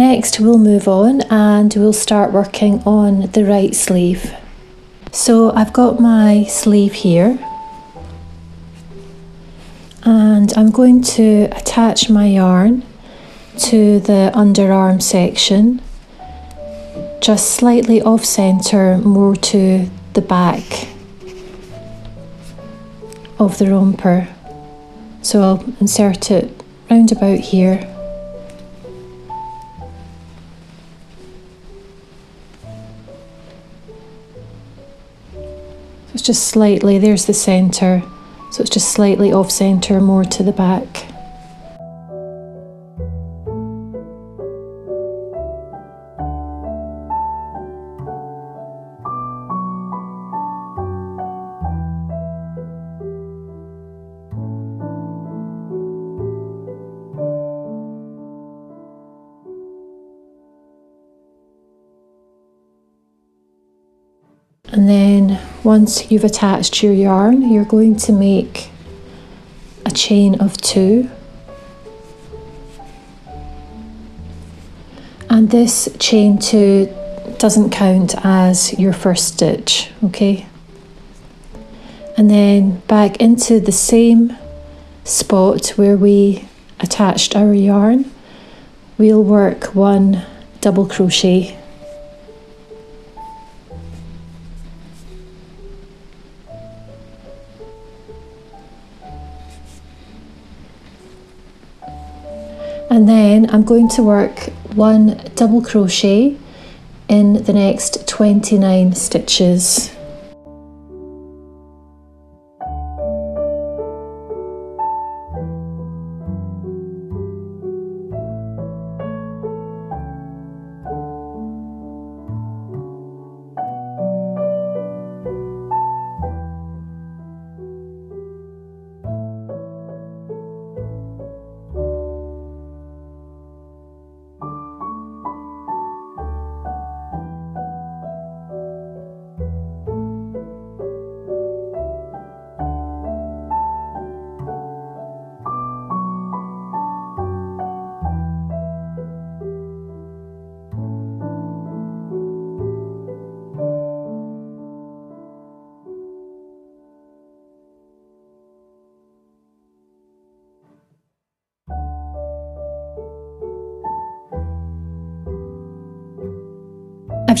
Next we'll move on and we'll start working on the right sleeve. So I've got my sleeve here. And I'm going to attach my yarn to the underarm section just slightly off center more to the back of the romper. So I'll insert it round about here just slightly there's the center so it's just slightly off center more to the back. And then once you've attached your yarn, you're going to make a chain of two. And this chain two doesn't count as your first stitch, okay? And then back into the same spot where we attached our yarn, we'll work one double crochet I'm going to work one double crochet in the next 29 stitches.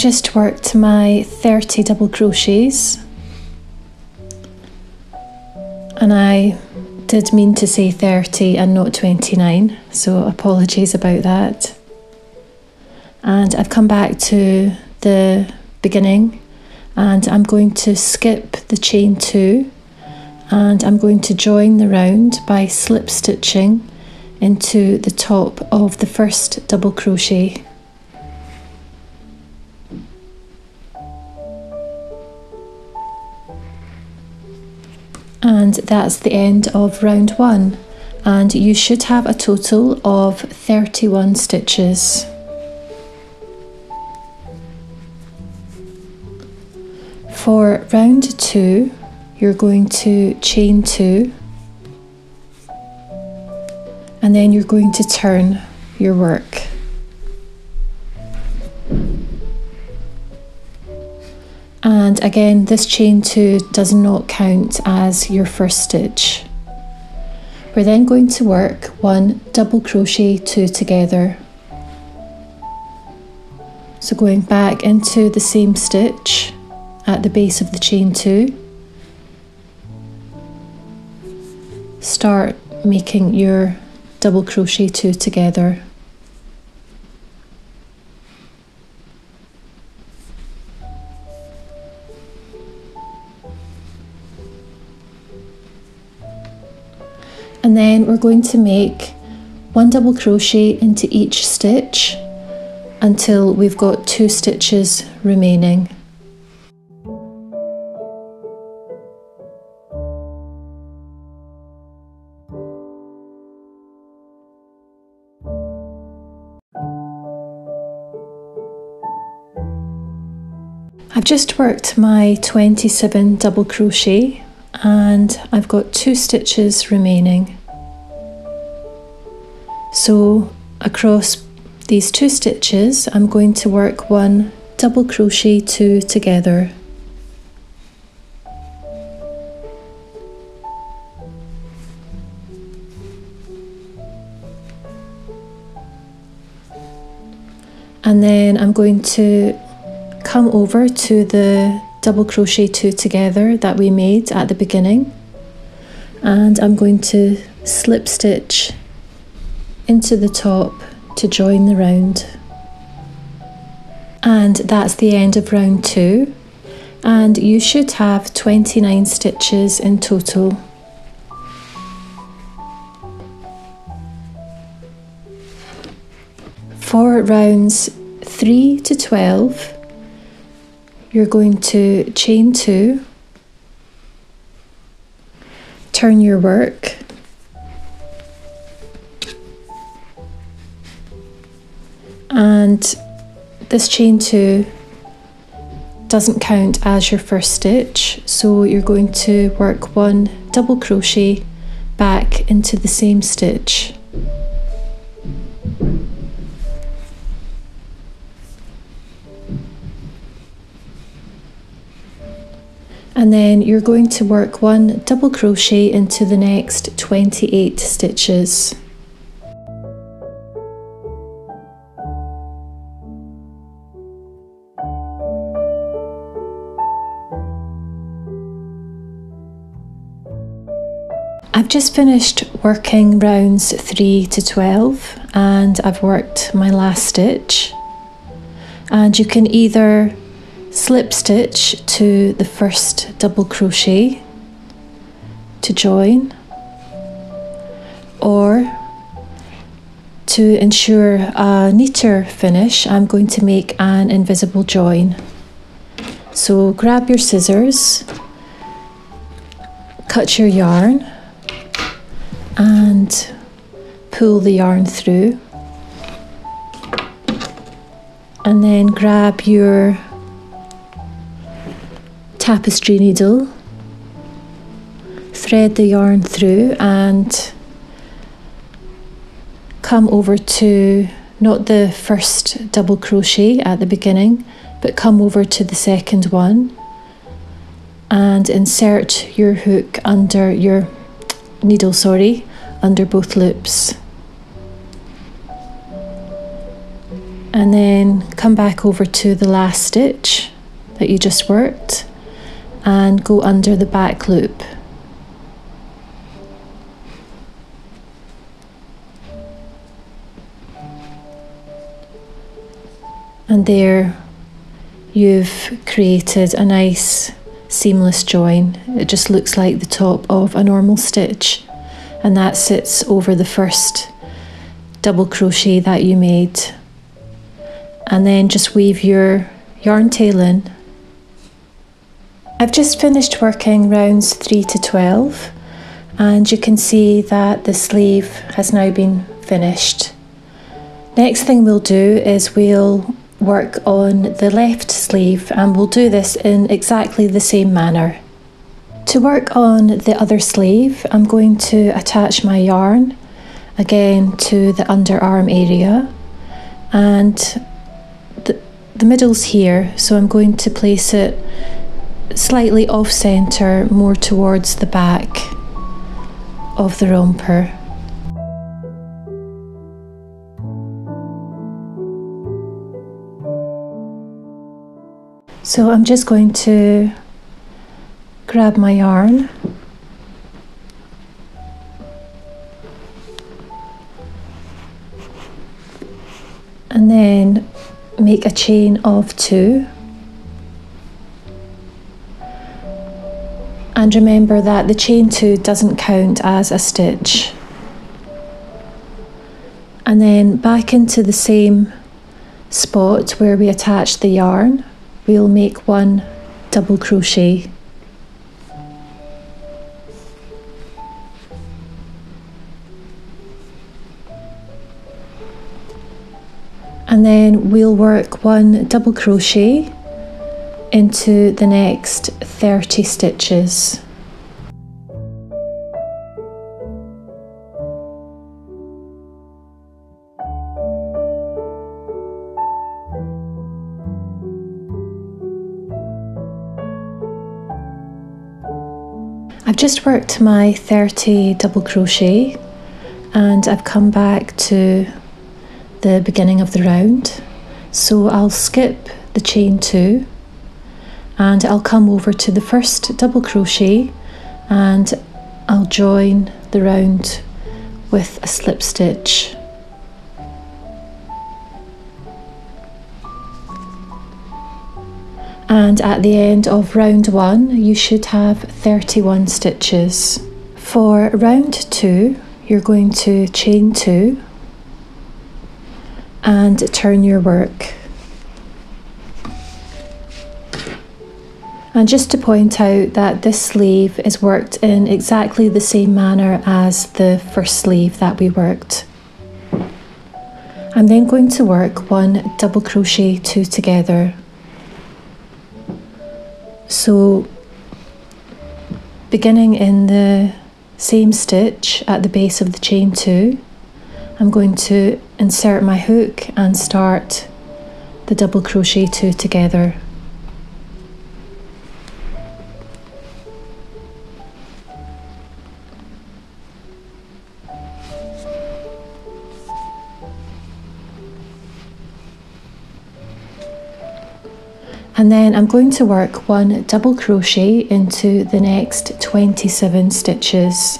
Just worked my 30 double crochets. And I did mean to say 30 and not 29 so apologies about that. And I've come back to the beginning and I'm going to skip the chain 2 and I'm going to join the round by slip stitching into the top of the first double crochet and that's the end of round one and you should have a total of 31 stitches. For round two, you're going to chain two and then you're going to turn your work. And again, this chain two does not count as your first stitch. We're then going to work one double crochet two together. So going back into the same stitch at the base of the chain two, start making your double crochet two together. And then we're going to make one double crochet into each stitch until we've got two stitches remaining. I've just worked my 27 double crochet and I've got two stitches remaining. So across these two stitches I'm going to work one double crochet two together. And then I'm going to come over to the double crochet two together that we made at the beginning. And I'm going to slip stitch into the top to join the round. And that's the end of round two. And you should have 29 stitches in total. For rounds 3 to 12 you're going to chain 2 turn your work and this chain 2 doesn't count as your first stitch so you're going to work one double crochet back into the same stitch and then you're going to work one double crochet into the next 28 stitches. I've just finished working rounds 3 to 12 and I've worked my last stitch. And you can either slip stitch to the first double crochet to join or to ensure a neater finish I'm going to make an invisible join. So grab your scissors cut your yarn and pull the yarn through. And then grab your tapestry needle, thread the yarn through and come over to not the first double crochet at the beginning, but come over to the second one and insert your hook under your needle, sorry, under both loops. And then come back over to the last stitch that you just worked and go under the back loop. And there you've created a nice seamless join. It just looks like the top of a normal stitch and that sits over the first double crochet that you made. And then just weave your yarn tail in I've just finished working rounds 3 to 12 and you can see that the sleeve has now been finished. Next thing we'll do is we'll work on the left sleeve and we'll do this in exactly the same manner. To work on the other sleeve I'm going to attach my yarn again to the underarm area and the, the middle's here so I'm going to place it slightly off centre, more towards the back of the romper. So I'm just going to grab my yarn. And then make a chain of two. And remember that the chain two doesn't count as a stitch. And then back into the same spot where we attached the yarn, we'll make one double crochet. And then we'll work one double crochet into the next 30 stitches. Just worked my 30 double crochet and I've come back to the beginning of the round. So I'll skip the chain two and I'll come over to the first double crochet and I'll join the round with a slip stitch and at the end of round one you should have 31 stitches. For round two you're going to chain two and turn your work. And just to point out that this sleeve is worked in exactly the same manner as the first sleeve that we worked. I'm then going to work one double crochet two together so, beginning in the same stitch at the base of the chain two, I'm going to insert my hook and start the double crochet two together. And then I'm going to work one double crochet into the next 27 stitches.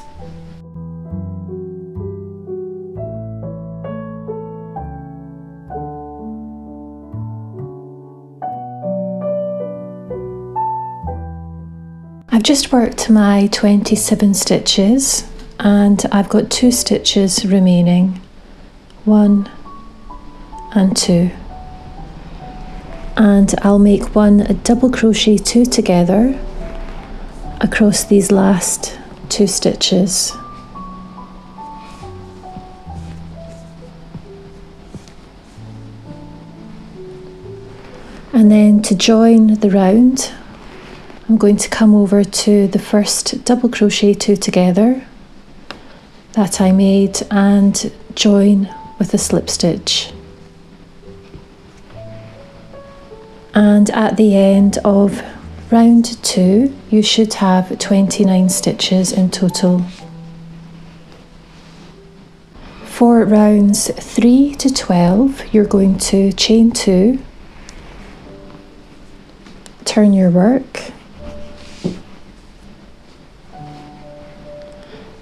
I've just worked my 27 stitches and I've got two stitches remaining, one and two and I'll make one double crochet two together across these last two stitches. And then to join the round, I'm going to come over to the first double crochet two together that I made and join with a slip stitch. And at the end of round two you should have 29 stitches in total. For rounds 3 to 12 you're going to chain 2, turn your work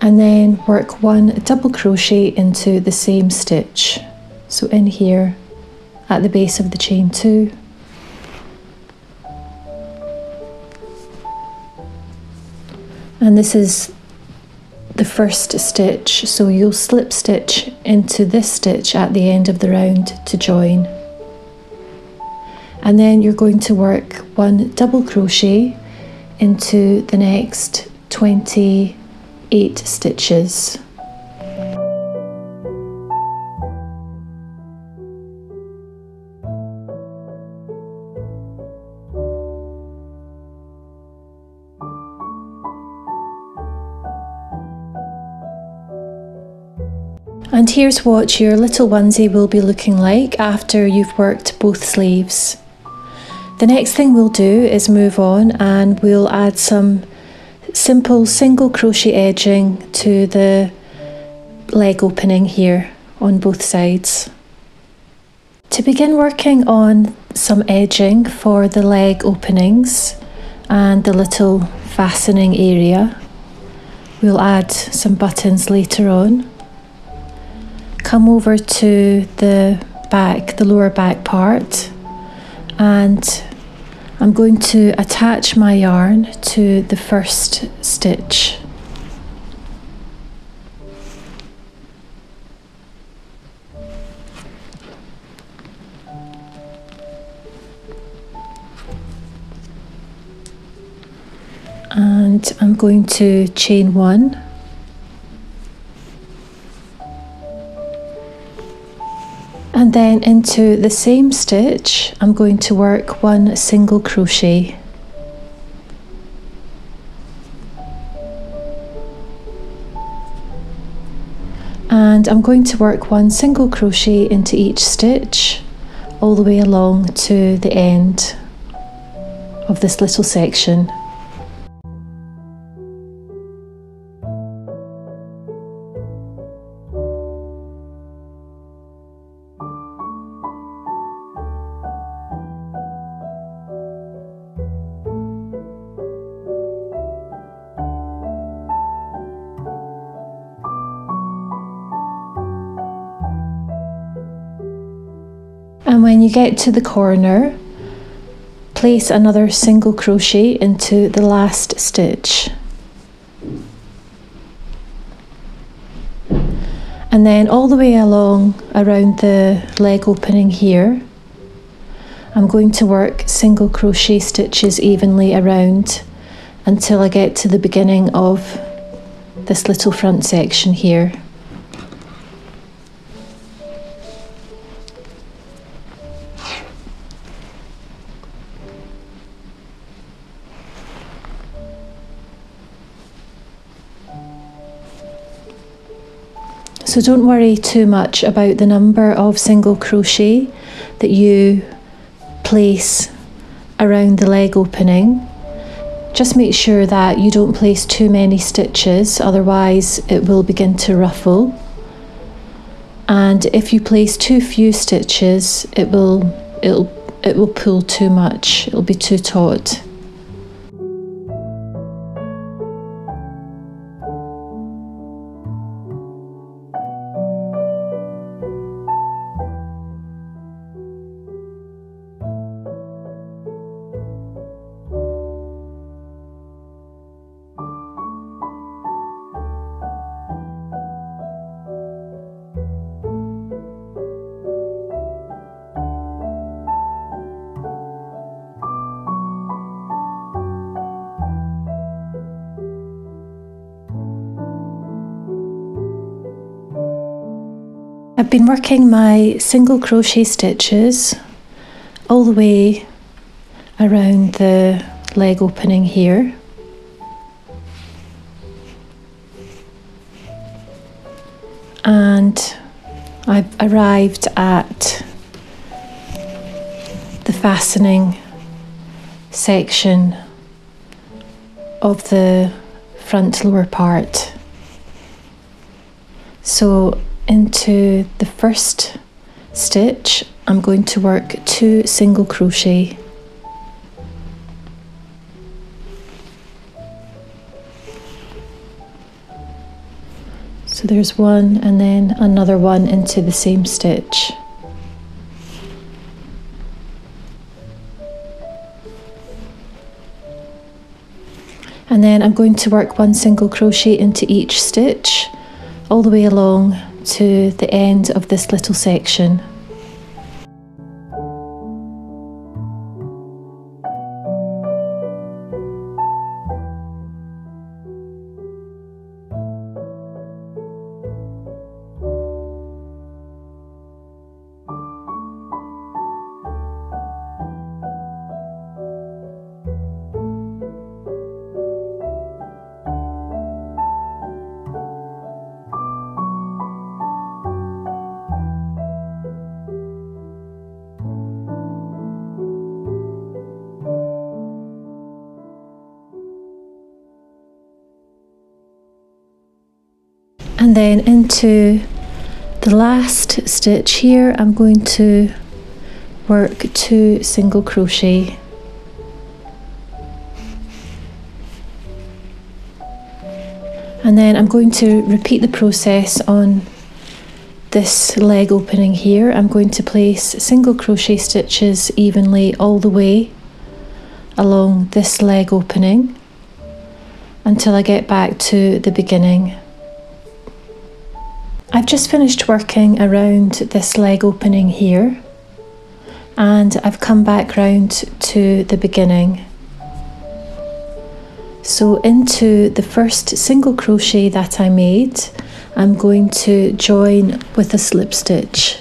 and then work one double crochet into the same stitch. So in here at the base of the chain 2 and this is the first stitch. So you'll slip stitch into this stitch at the end of the round to join. And then you're going to work one double crochet into the next 28 stitches And here's what your little onesie will be looking like after you've worked both sleeves. The next thing we'll do is move on and we'll add some simple single crochet edging to the leg opening here on both sides. To begin working on some edging for the leg openings and the little fastening area, we'll add some buttons later on come over to the back, the lower back part, and I'm going to attach my yarn to the first stitch. And I'm going to chain one and then into the same stitch I'm going to work one single crochet. And I'm going to work one single crochet into each stitch all the way along to the end of this little section you get to the corner, place another single crochet into the last stitch. And then all the way along around the leg opening here, I'm going to work single crochet stitches evenly around until I get to the beginning of this little front section here. So don't worry too much about the number of single crochet that you place around the leg opening. Just make sure that you don't place too many stitches, otherwise it will begin to ruffle. And if you place too few stitches, it will it'll it will pull too much. It'll be too taut. I've been working my single crochet stitches all the way around the leg opening here. And I've arrived at the fastening section of the front lower part. So into the first stitch I'm going to work two single crochet. So there's one and then another one into the same stitch. And then I'm going to work one single crochet into each stitch all the way along to the end of this little section. And then into the last stitch here I'm going to work two single crochet. And then I'm going to repeat the process on this leg opening here. I'm going to place single crochet stitches evenly all the way along this leg opening until I get back to the beginning I've just finished working around this leg opening here and I've come back round to the beginning. So into the first single crochet that I made, I'm going to join with a slip stitch.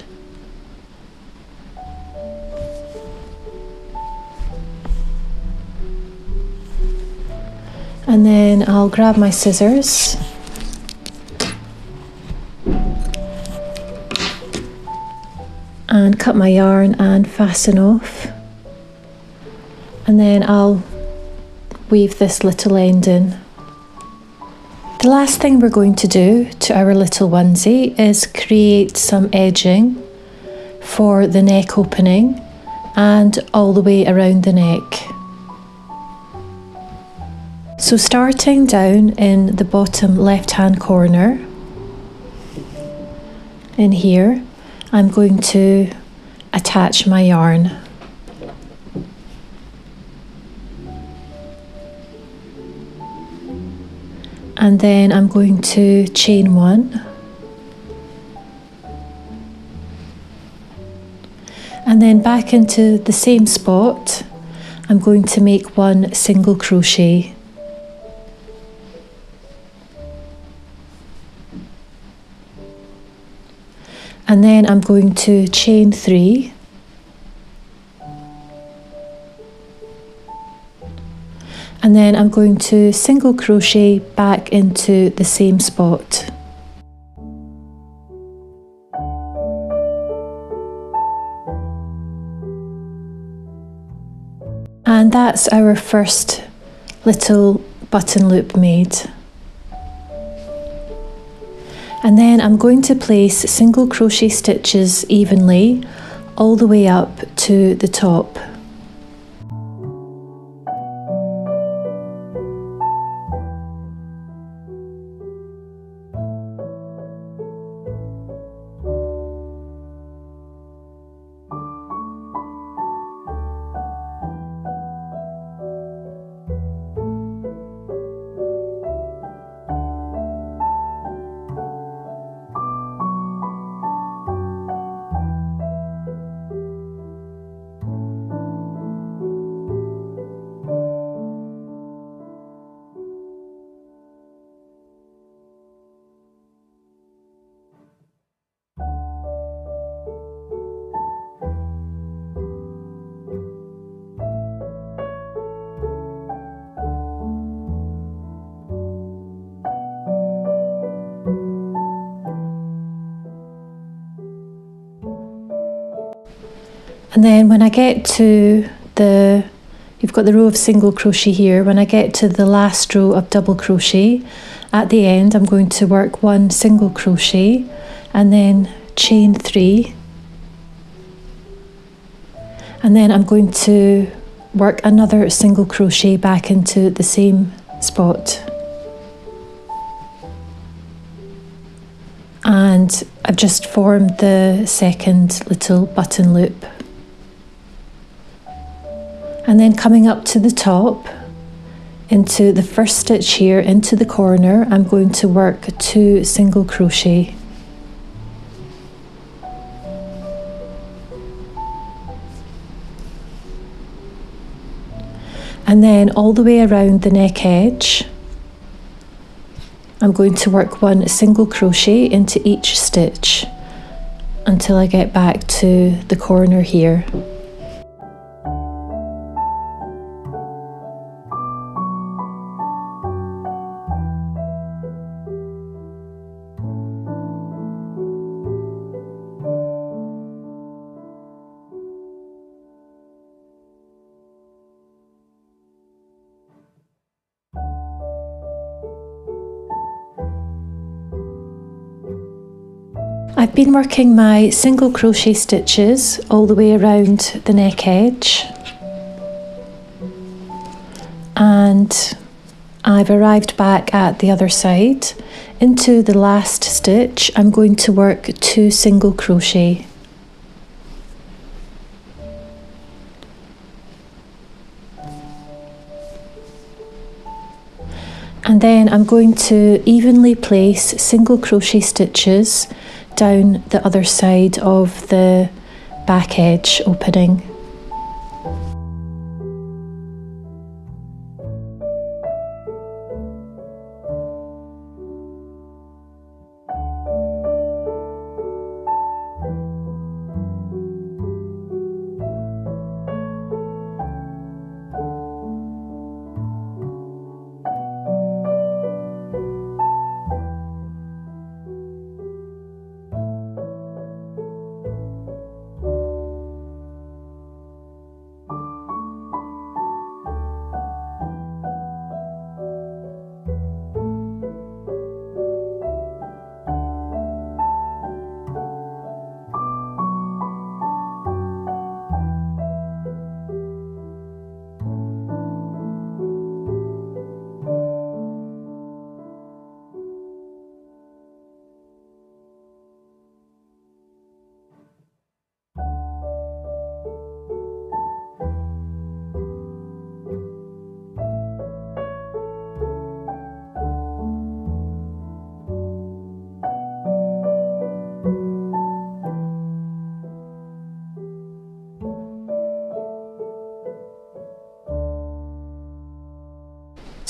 And then I'll grab my scissors and cut my yarn and fasten off and then I'll weave this little end in. The last thing we're going to do to our little onesie is create some edging for the neck opening and all the way around the neck. So starting down in the bottom left hand corner in here I'm going to attach my yarn. And then I'm going to chain one. And then back into the same spot, I'm going to make one single crochet. And then I'm going to chain three and then I'm going to single crochet back into the same spot. And that's our first little button loop made and then I'm going to place single crochet stitches evenly all the way up to the top. And then when I get to the, you've got the row of single crochet here, when I get to the last row of double crochet, at the end I'm going to work one single crochet and then chain three. And then I'm going to work another single crochet back into the same spot. And I've just formed the second little button loop and then coming up to the top into the first stitch here into the corner I'm going to work two single crochet and then all the way around the neck edge I'm going to work one single crochet into each stitch until I get back to the corner here. I've been working my single crochet stitches all the way around the neck edge and I've arrived back at the other side. Into the last stitch I'm going to work two single crochet. And then I'm going to evenly place single crochet stitches down the other side of the back edge opening.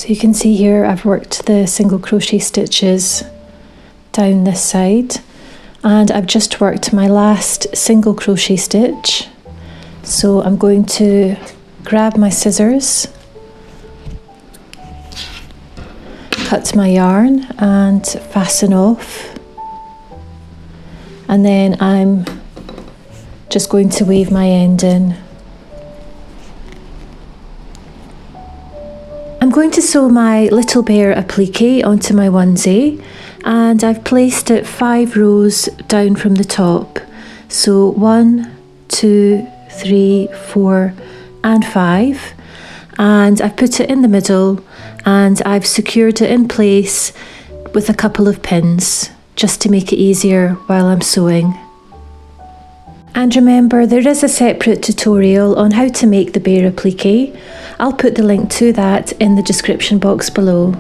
So you can see here I've worked the single crochet stitches down this side. And I've just worked my last single crochet stitch. So I'm going to grab my scissors cut my yarn and fasten off. And then I'm just going to weave my end in going to sew my little bear applique onto my onesie and I've placed it five rows down from the top. So one, two, three, four, and five. And I've put it in the middle and I've secured it in place with a couple of pins just to make it easier while I'm sewing. And remember, there is a separate tutorial on how to make the bear applique. I'll put the link to that in the description box below.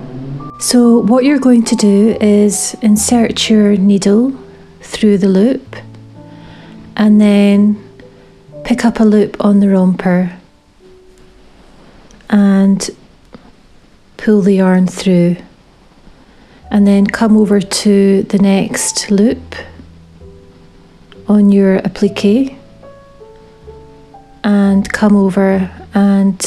So what you're going to do is insert your needle through the loop and then pick up a loop on the romper and pull the yarn through and then come over to the next loop on your applique and come over and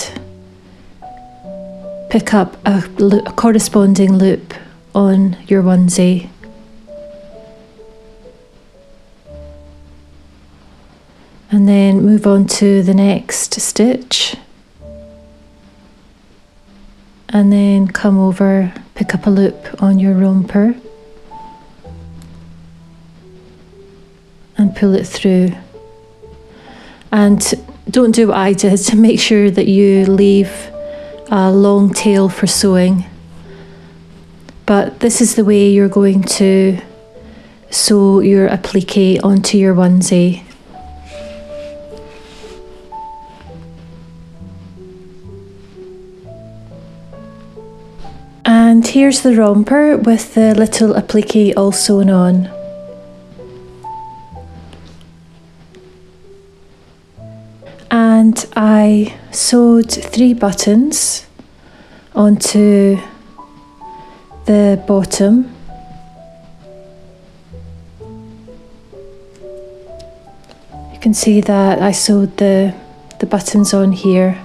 pick up a, a corresponding loop on your onesie. And then move on to the next stitch. And then come over, pick up a loop on your romper. And pull it through. And don't do what I did to make sure that you leave a long tail for sewing. But this is the way you're going to sew your applique onto your onesie. And here's the romper with the little applique all sewn on. And I sewed three buttons onto the bottom. You can see that I sewed the the buttons on here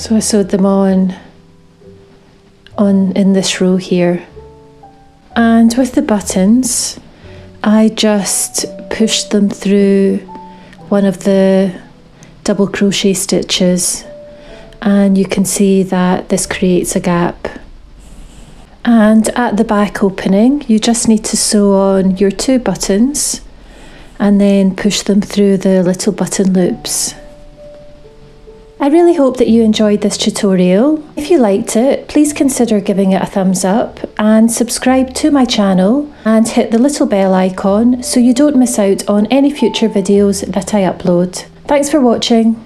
So I sewed them on on in this row here. And with the buttons, I just pushed them through one of the double crochet stitches and you can see that this creates a gap. And at the back opening, you just need to sew on your two buttons and then push them through the little button loops. I really hope that you enjoyed this tutorial. If you liked it, please consider giving it a thumbs up and subscribe to my channel and hit the little bell icon so you don't miss out on any future videos that I upload. Thanks for watching.